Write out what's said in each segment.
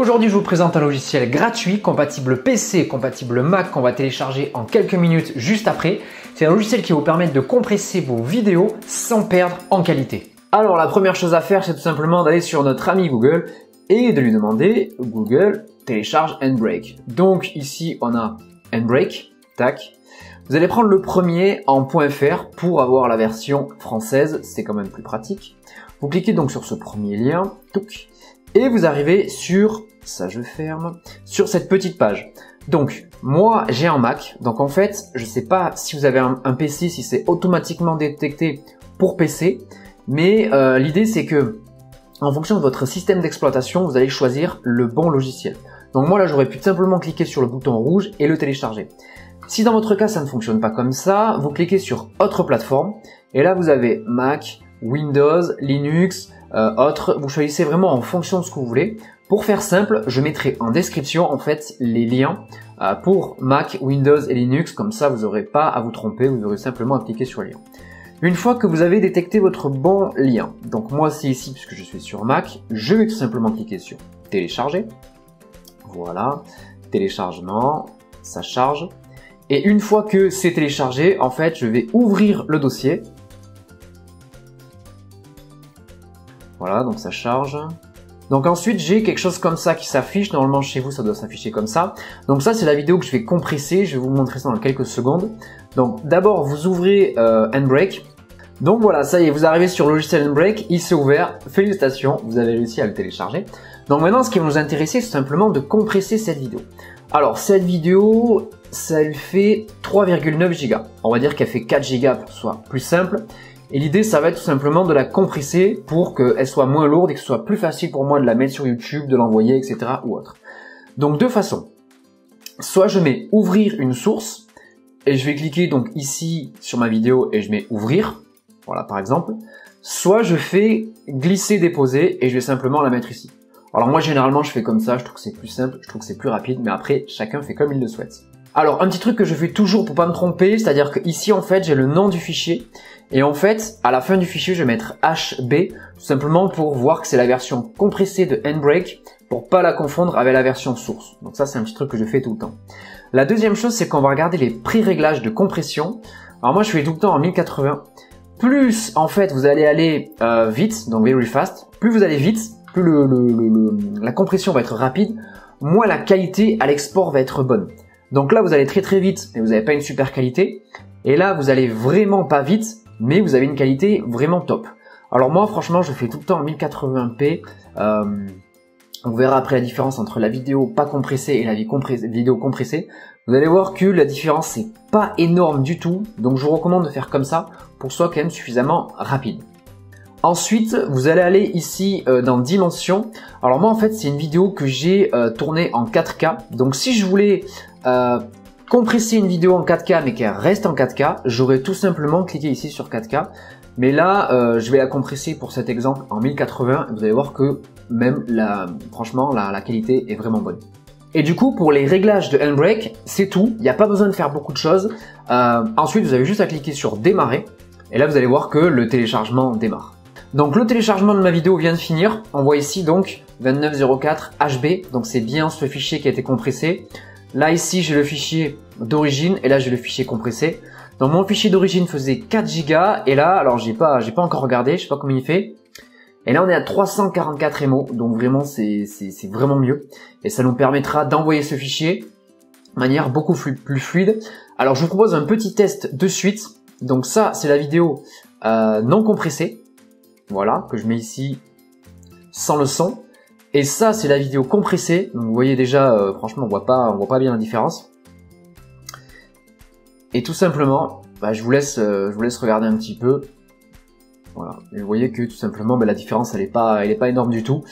Aujourd'hui, je vous présente un logiciel gratuit, compatible PC, compatible Mac, qu'on va télécharger en quelques minutes juste après. C'est un logiciel qui va vous permettre de compresser vos vidéos sans perdre en qualité. Alors, la première chose à faire, c'est tout simplement d'aller sur notre ami Google et de lui demander Google télécharge Handbrake. Donc ici, on a Handbrake, tac. Vous allez prendre le premier en .fr pour avoir la version française, c'est quand même plus pratique. Vous cliquez donc sur ce premier lien, et vous arrivez sur, ça je ferme, sur cette petite page. Donc, moi j'ai un Mac, donc en fait, je sais pas si vous avez un, PC, si c'est automatiquement détecté pour PC, mais euh, l'idée c'est que en fonction de votre système d'exploitation, vous allez choisir le bon logiciel. Donc moi là j'aurais pu simplement cliquer sur le bouton rouge et le télécharger. Si dans votre cas ça ne fonctionne pas comme ça, vous cliquez sur autre plateforme et là vous avez Mac, Windows, Linux, euh, autre. Vous choisissez vraiment en fonction de ce que vous voulez. Pour faire simple, je mettrai en description en fait les liens euh, pour Mac, Windows et Linux. Comme ça, vous n'aurez pas à vous tromper. Vous aurez simplement à cliquer sur le lien. Une fois que vous avez détecté votre bon lien, donc moi c'est ici puisque je suis sur Mac, je vais tout simplement cliquer sur télécharger. Voilà, téléchargement, ça charge. Et une fois que c'est téléchargé, en fait, je vais ouvrir le dossier. Voilà, donc ça charge. Donc ensuite, j'ai quelque chose comme ça qui s'affiche. Normalement, chez vous, ça doit s'afficher comme ça. Donc ça, c'est la vidéo que je vais compresser. Je vais vous montrer ça dans quelques secondes. Donc d'abord, vous ouvrez euh, Handbrake. Donc voilà, ça y est, vous arrivez sur le logiciel Handbrake. Il s'est ouvert. Félicitations, vous avez réussi à le télécharger. Donc maintenant, ce qui va nous intéresser, c'est simplement de compresser cette vidéo. Alors, cette vidéo, ça lui fait 3,9 Go. On va dire qu'elle fait 4 Go pour soit plus simple. Et l'idée, ça va être tout simplement de la compresser pour qu'elle soit moins lourde et que ce soit plus facile pour moi de la mettre sur YouTube, de l'envoyer, etc. ou autre. Donc, deux façons. Soit je mets ouvrir une source et je vais cliquer donc ici sur ma vidéo et je mets ouvrir. Voilà, par exemple. Soit je fais glisser, déposer et je vais simplement la mettre ici. Alors moi généralement je fais comme ça, je trouve que c'est plus simple, je trouve que c'est plus rapide, mais après chacun fait comme il le souhaite. Alors un petit truc que je fais toujours pour pas me tromper, c'est-à-dire que ici en fait j'ai le nom du fichier et en fait à la fin du fichier je vais mettre HB tout simplement pour voir que c'est la version compressée de Handbrake pour pas la confondre avec la version source. Donc ça c'est un petit truc que je fais tout le temps. La deuxième chose c'est qu'on va regarder les pré-réglages de compression. Alors moi je fais tout le temps en 1080. Plus en fait vous allez aller euh, vite, donc very fast, plus vous allez vite, plus le, la compression va être rapide, moins la qualité à l'export va être bonne. Donc là, vous allez très très vite, mais vous n'avez pas une super qualité. Et là, vous allez vraiment pas vite, mais vous avez une qualité vraiment top. Alors moi, franchement, je fais tout le temps en 1080p. Euh, on verra après la différence entre la vidéo pas compressée et la vidéo compressée. Vous allez voir que la différence n'est pas énorme du tout. Donc je vous recommande de faire comme ça pour que ce soit quand même suffisamment rapide. Ensuite, vous allez aller ici euh, dans Dimension. Alors moi en fait c'est une vidéo que j'ai euh, tournée en 4K. Donc si je voulais euh, compresser une vidéo en 4K mais qu'elle reste en 4K, j'aurais tout simplement cliqué ici sur 4K. Mais là, je vais la compresser pour cet exemple en 1080. Vous allez voir que même la, franchement la, qualité est vraiment bonne. Et du coup, pour les réglages de Handbrake, c'est tout. Il n'y a pas besoin de faire beaucoup de choses. ensuite, vous avez juste à cliquer sur démarrer. Et là, vous allez voir que le téléchargement démarre. Donc le téléchargement de ma vidéo vient de finir. On voit ici donc 2904 HB, donc c'est bien ce fichier qui a été compressé. Là ici j'ai le fichier d'origine et là j'ai le fichier compressé. Donc mon fichier d'origine faisait 4 Go et là alors j'ai pas j'ai pas encore regardé, je sais pas combien il fait. Et là on est à 344 MO, donc vraiment c'est vraiment mieux. Et ça nous permettra d'envoyer ce fichier de manière beaucoup plus fluide. Alors je vous propose un petit test de suite. Donc ça c'est la vidéo euh, non compressée. Voilà, que je mets ici sans le son. Et ça, c'est la vidéo compressée. Donc vous voyez déjà, euh, franchement, on voit pas, on voit pas bien la différence. Et tout simplement, bah, je vous laisse, euh, je vous laisse regarder un petit peu. Voilà. Et vous voyez que tout simplement, bah, la différence, elle est pas, elle est pas énorme du tout.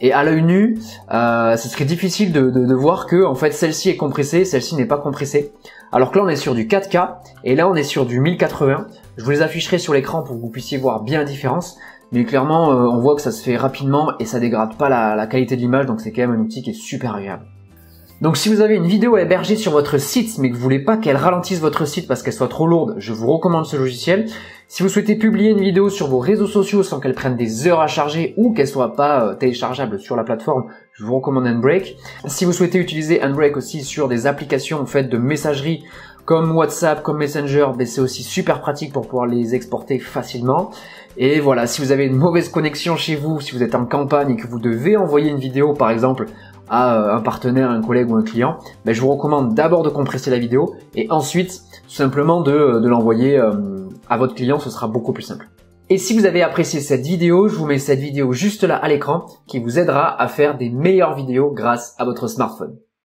Et à l'œil nu, euh, ce serait difficile de, de, voir que en fait celle-ci est compressée, celle-ci n'est pas compressée. Alors que là on est sur du 4K et là on est sur du 1080. Je vous les afficherai sur l'écran pour que vous puissiez voir bien la différence. Mais clairement, euh, on voit que ça se fait rapidement et ça dégrade pas la, qualité de l'image, donc c'est quand même un outil qui est super agréable. Donc si vous avez une vidéo hébergée sur votre site mais que vous voulez pas qu'elle ralentisse votre site parce qu'elle soit trop lourde, je vous recommande ce logiciel. Si vous souhaitez publier une vidéo sur vos réseaux sociaux sans qu'elle prenne des heures à charger ou qu'elle soit pas euh, téléchargeable sur la plateforme, je vous recommande Handbrake. Si vous souhaitez utiliser Handbrake aussi sur des applications faites de messagerie comme WhatsApp, comme Messenger, ben c'est aussi super pratique pour pouvoir les exporter facilement. Et voilà, si vous avez une mauvaise connexion chez vous, si vous êtes en campagne et que vous devez envoyer une vidéo par exemple à euh, un partenaire, un collègue ou un client, ben je vous recommande d'abord de compresser la vidéo et ensuite tout simplement de, euh, l'envoyer euh, à votre client, ce sera beaucoup plus simple. Et si vous avez apprécié cette vidéo, je vous mets cette vidéo juste là à l'écran qui vous aidera à faire des meilleures vidéos grâce à votre smartphone.